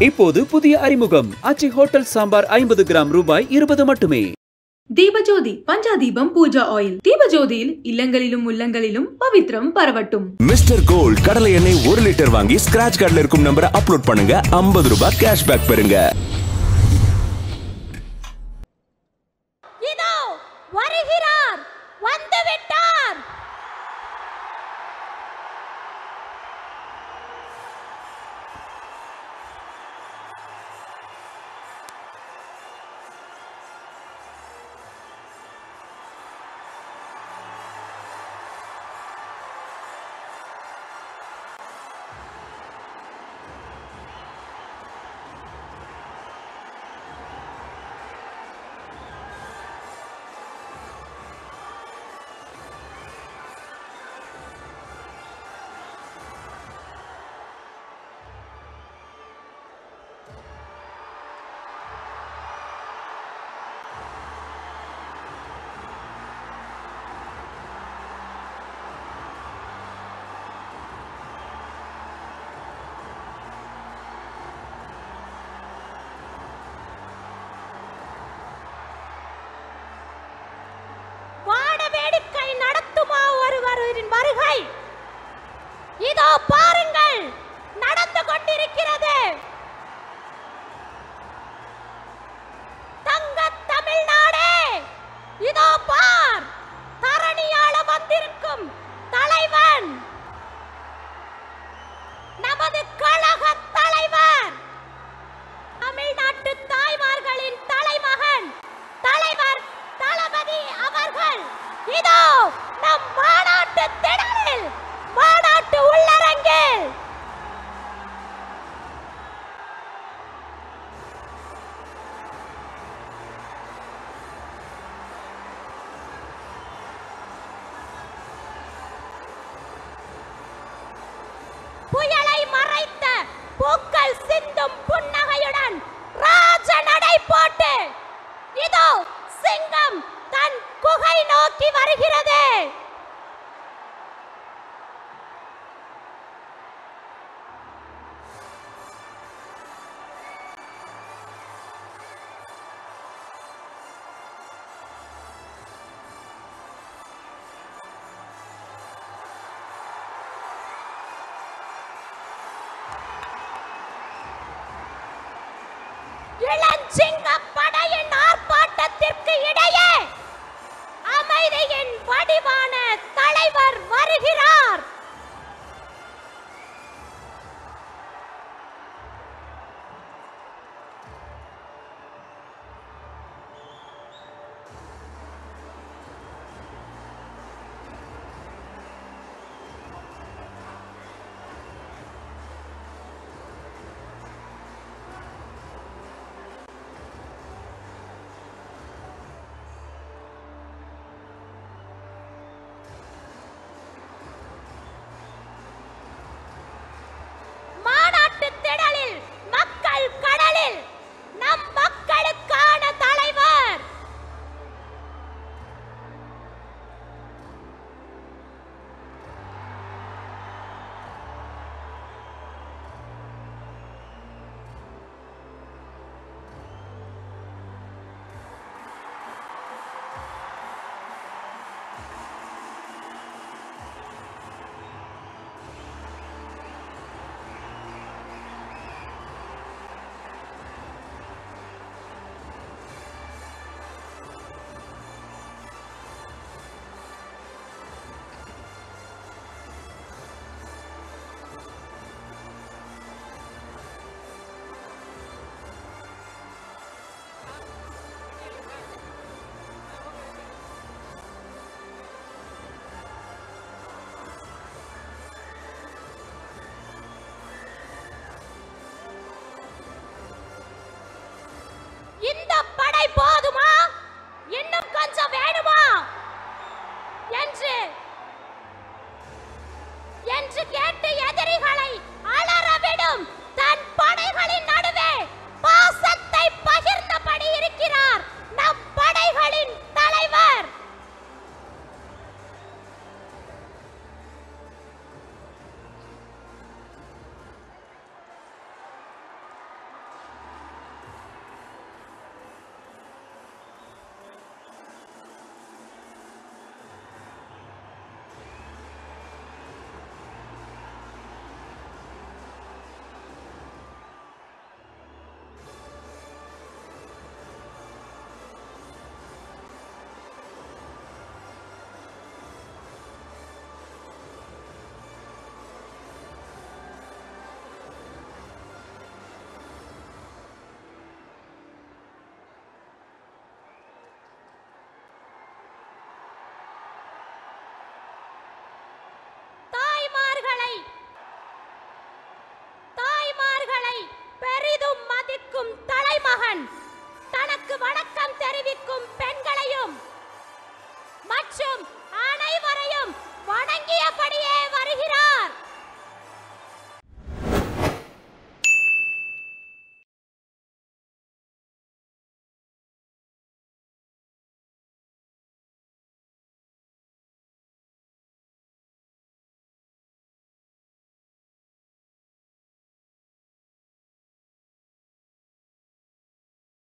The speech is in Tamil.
இப்போது புதிய அறிமுகம். அச்சி ஹோட்டல் சாம்பார் ஐம்பது கிராம் ரூபாய் இருபது மட்டுமே. தீபஜோதி பஞ்சாதீபம் பூஜா ஆயில் தீபஜோதியில் இல்லங்களிலும் உள்ளங்களிலும் பவித்ரம் பரவட்டும். மிஸ்டர் கோல்ட் கடலை எண்ணெய் ஒரு லிட்டர் வாங்கி ஸ்கிராச் கார்டுல இருக்கும் நம்பரை அப்லோட் பண்ணுங்க. 50 ரூபாய் கேஷ்பேக் பெறுங்க. பூக்கள் சிந்தும் புன்னகையுடன் ராஜ நடை போட்டு இதோ சிங்கம் தன் குகை நோக்கி வருகிறது. இளஞ்சிங்க படையின் ஆர்ப்பாட்டத்திற்கு இடையே அமைதியின் வடிவான தலைவர் வருகிறார். embora, uma விரும்பும் மதிக்கும் தலைமகன். தனக்கு வணக்கம் தெரிவிக்கும் பெண்களையும் மற்றும் அனைவரையும் வணங்கிய